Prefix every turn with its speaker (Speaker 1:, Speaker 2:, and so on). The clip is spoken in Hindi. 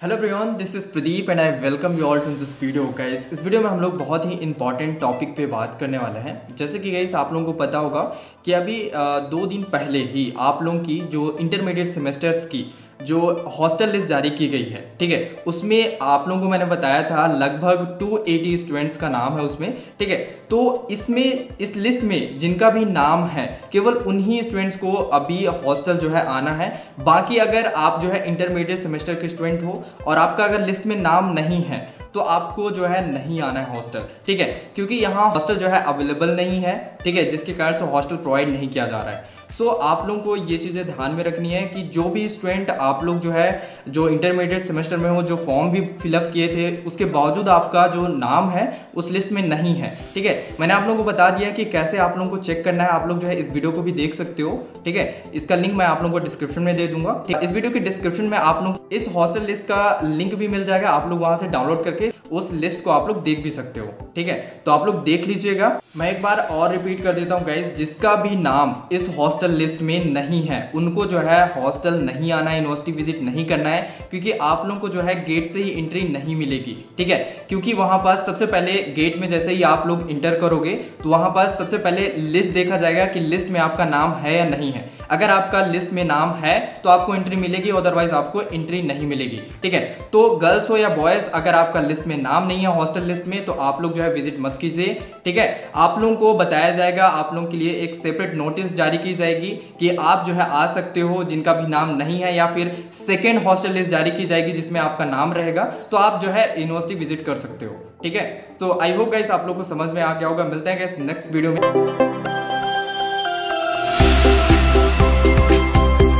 Speaker 1: Hello Brian this is Pradeep and I welcome you all to this video guys इस वीडियो में हम लोग बहुत ही इंपॉर्टेंट टॉपिक पे बात करने वाले हैं। जैसे कि गाइस आप लोगों को पता होगा कि अभी दो दिन पहले ही आप लोगों की जो इंटरमीडिएट सेमेस्टर्स की जो हॉस्टल लिस्ट जारी की गई है, ठीक है? उसमें आप लोगों को मैंने बताया था, लगभग 280 स्टूडेंट्स का नाम है उसमें, ठीक है? तो इसमें, इस लिस्ट में जिनका भी नाम है, केवल उन्हीं स्टूडेंट्स को अभी हॉस्टल जो है आना है। बाकी अगर आप जो है इंटरमीडिएट सेमेस्टर के स्टूडेंट हो और आपका अगर लिस्ट में नाम नहीं है तो आपको जो है नहीं आना है हॉस्टल ठीक है? क्योंकि यहाँ हॉस्टल जो है अवेलेबल नहीं है ठीक है? जिसके कारण से हॉस्टल प्रोवाइड नहीं किया जा रहा है। सो so, आप लोगों को ये चीज़ें ध्यान में रखनी है कि जो भी स्टूडेंट आप लोग जो है जो इंटरमीडिएट सेमेस्टर में हो जो फॉर्म भी फिलअप किए थे उसके बावजूद आपका जो नाम है उस लिस्ट में नहीं है ठीक है? मैंने आप लोगों को बता दिया कि कैसे आप लोगों को चेक करना है। आप लोग जो है इस वीडियो को भी देख सकते हो ठीक है? इसका लिंक मैं आप लोगों को डिस्क्रिप्शन में दे दूँगा इस वीडियो के डिस्क्रिप्शन में आप लोग इस हॉस्टल लिस्ट का लिंक भी मिल जाएगा। आप लोग वहाँ से डाउनलोड करके उस लिस्ट को आप लोग देख भी सकते हो, ठीक है? तो आप लोग देख लीजिएगा। मैं एक बार और रिपीट कर देता हूँ गाइज़ जिसका भी नाम इस हॉस्टल लिस्ट में नहीं है, उनको जो है हॉस्टल नहीं आना है यूनिवर्सिटी विज़िट नहीं करना है, क्योंकि आप लोगों को जो है गेट से ही एंट्री नहीं मिलेगी, ठीक है? क्योंकि वहाँ पास सबसे पहले गेट में जैसे ही आप लोग इंटर करोगे तो वहाँ पास सबसे पहले लिस्ट देखा जाएगा कि लिस्ट में आपका नाम है या नहीं है। अगर आपका लिस्ट में नाम है तो आपको एंट्री मिलेगी अदरवाइज़ आपको एंट्री नहीं मिलेगी, ठीक है? तो गर्ल्स हो या बॉयज़ अगर आपका लिस्ट में नाम नहीं है हॉस्टल लिस्ट में तो आप लोग जो है विज़िट मत कीजिए, ठीक है? आप लोगों को बताया जाएगा, आप लोगों के लिए एक सेपरेट नोटिस जारी की जाएगी कि आप जो है आ सकते हो, जिनका भी नाम नहीं है, या फिर सेकेंड हॉस्टल लिस्ट जारी की जाएगी जिसमें आपका नाम रहेगा तो आप जो है यूनिवर्सिटी विज़िट कर सकते हो, ठीक है? तो आई होप गाइस आप लोग को समझ में आ गया होगा। मिलते हैं गाइस नेक्स्ट वीडियो में।